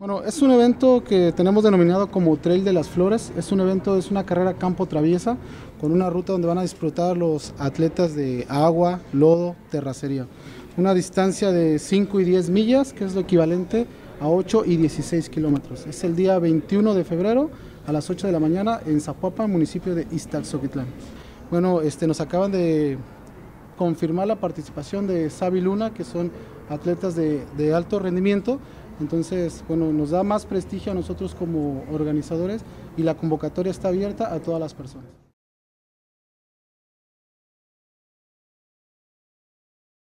Bueno, es un evento que tenemos denominado como Trail de las Flores. Es un evento, es una carrera campo traviesa con una ruta donde van a disfrutar los atletas de agua, lodo, terracería. Una distancia de 5 y 10 millas, que es lo equivalente a 8 y 16 kilómetros. Es el día 21 de febrero a las 8 de la mañana en Zapopan, municipio de Iztaxoquitlán. Bueno, este, nos acaban de confirmar la participación de Sabi Luna, que son atletas de alto rendimiento entonces, bueno, nos da más prestigio a nosotros como organizadores y la convocatoria está abierta a todas las personas.